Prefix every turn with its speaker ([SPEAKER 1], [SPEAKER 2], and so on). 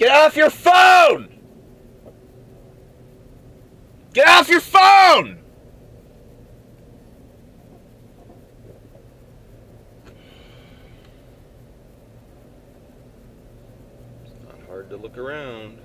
[SPEAKER 1] Get off your phone! Get off your phone! It's not hard to look around.